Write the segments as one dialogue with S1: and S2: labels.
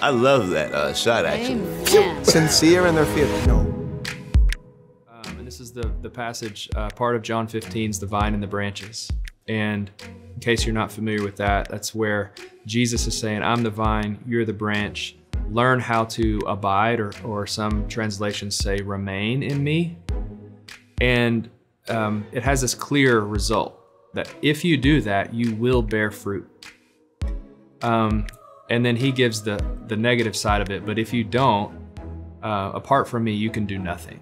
S1: I love that uh, shot, actually.
S2: Amen.
S3: Sincere in their feeling. No.
S4: Um, and this is the, the passage, uh, part of John 15 is the vine and the branches. And in case you're not familiar with that, that's where Jesus is saying, I'm the vine, you're the branch. Learn how to abide, or, or some translations say remain in me. And um, it has this clear result that if you do that, you will bear fruit. Um, and then he gives the, the negative side of it, but if you don't, uh, apart from me, you can do nothing.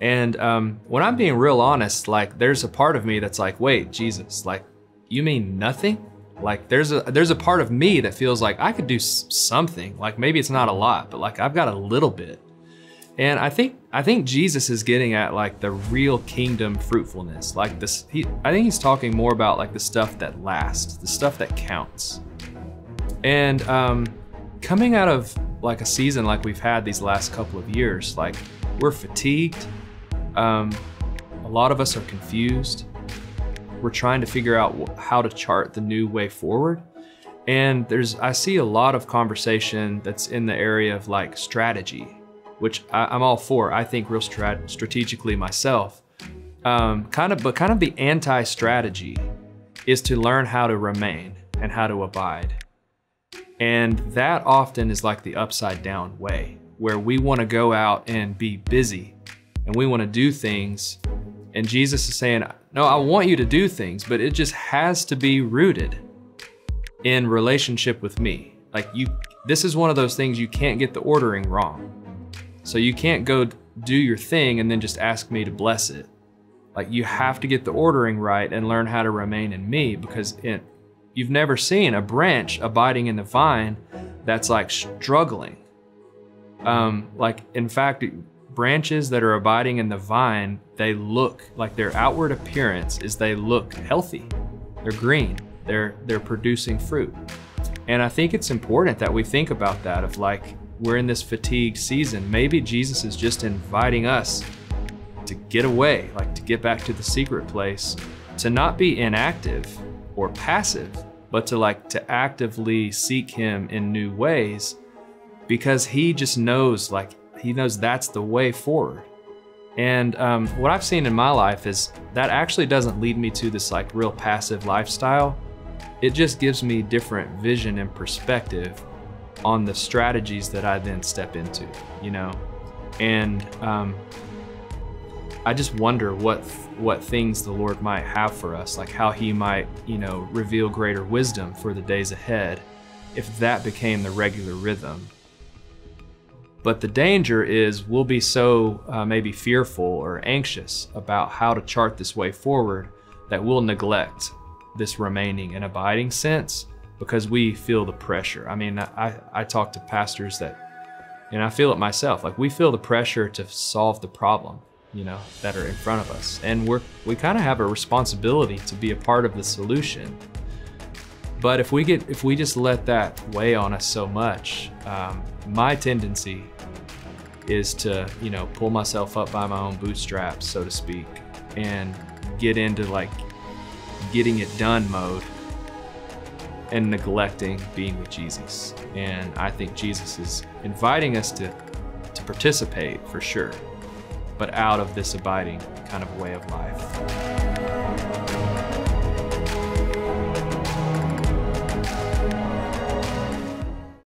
S4: And um, when I'm being real honest, like there's a part of me that's like, wait, Jesus, like you mean nothing? Like there's a there's a part of me that feels like I could do something. Like maybe it's not a lot, but like I've got a little bit. And I think I think Jesus is getting at like the real kingdom fruitfulness. Like this he I think he's talking more about like the stuff that lasts, the stuff that counts. And um coming out of like a season like we've had these last couple of years, like we're fatigued. Um, a lot of us are confused. We're trying to figure out how to chart the new way forward. And there's, I see a lot of conversation that's in the area of like strategy, which I, am all for. I think real strat strategically myself. Um, kind of, but kind of the anti-strategy is to learn how to remain and how to abide. And that often is like the upside down way, where we want to go out and be busy and we want to do things. And Jesus is saying, No, I want you to do things, but it just has to be rooted in relationship with me. Like you, this is one of those things you can't get the ordering wrong. So you can't go do your thing and then just ask me to bless it. Like you have to get the ordering right and learn how to remain in me because it, you've never seen a branch abiding in the vine that's like struggling. Um, like in fact, branches that are abiding in the vine, they look like their outward appearance is they look healthy. They're green. They're they're producing fruit. And I think it's important that we think about that of like we're in this fatigue season. Maybe Jesus is just inviting us to get away, like to get back to the secret place, to not be inactive or passive, but to like to actively seek him in new ways because he just knows like he knows that's the way forward. And um, what I've seen in my life is that actually doesn't lead me to this like real passive lifestyle. It just gives me different vision and perspective on the strategies that I then step into, you know? And um, I just wonder what what things the Lord might have for us, like how He might, you know, reveal greater wisdom for the days ahead, if that became the regular rhythm but the danger is we'll be so uh, maybe fearful or anxious about how to chart this way forward that we'll neglect this remaining and abiding sense because we feel the pressure. I mean, I, I talk to pastors that, and I feel it myself, like we feel the pressure to solve the problem, you know, that are in front of us. And we're, we kind of have a responsibility to be a part of the solution. But if we get, if we just let that weigh on us so much, um, my tendency is to, you know, pull myself up by my own bootstraps, so to speak, and get into like getting it done mode and neglecting being with Jesus. And I think Jesus is inviting us to, to participate for sure, but out of this abiding kind of way of life.